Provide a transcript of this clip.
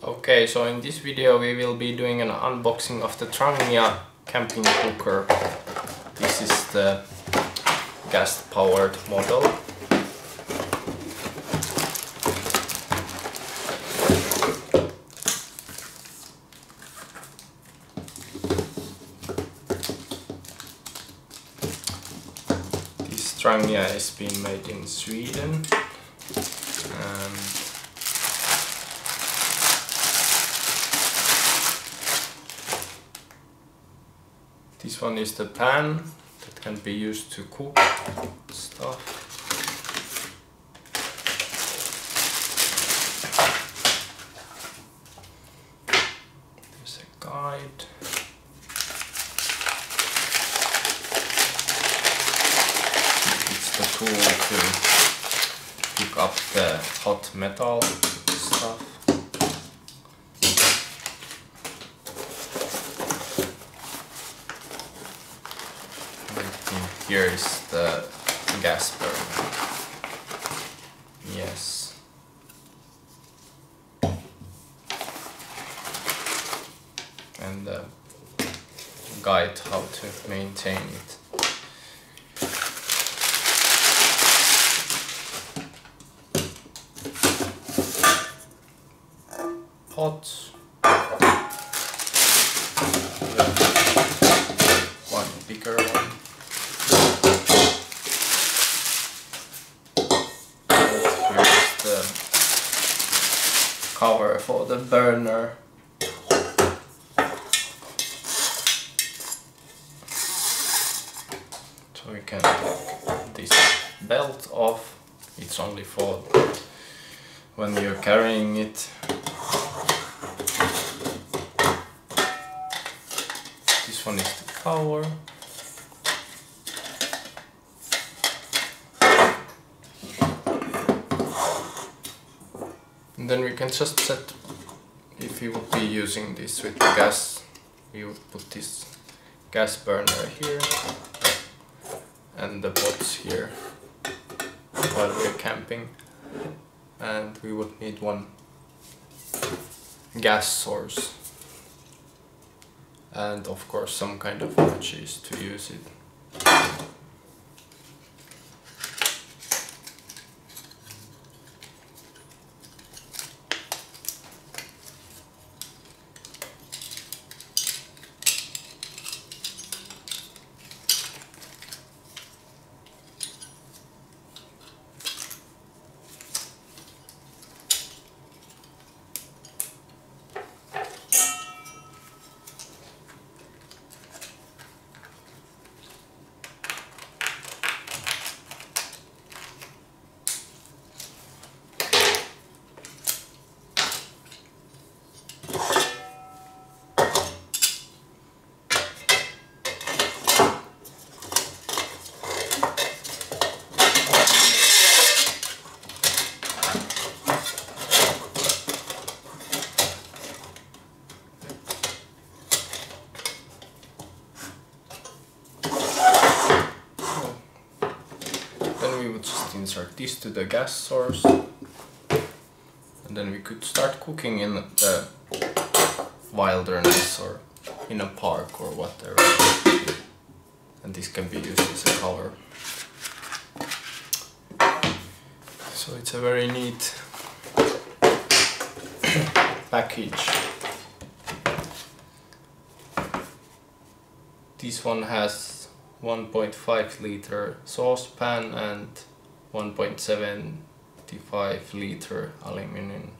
Okay, so in this video we will be doing an unboxing of the Trangia camping cooker. This is the gas powered model. This Trangia has been made in Sweden This one is the pan that can be used to cook stuff. There's a guide. It's the tool to pick up the hot metal stuff. Here is the gas burner. Yes. And the guide how to maintain it. Pot. One bigger one. Here's the cover for the burner. So we can take this belt off. It's only for when you're carrying it. This one is the cover. Then we can just set, if you would be using this with the gas, we would put this gas burner here and the pots here while we're camping. And we would need one gas source and of course some kind of matches to use it. Then we would just insert this to the gas source and then we could start cooking in the wilderness or in a park or whatever. And this can be used as a cover. So it's a very neat package. This one has 1.5 liter saucepan and 1.75 liter aluminum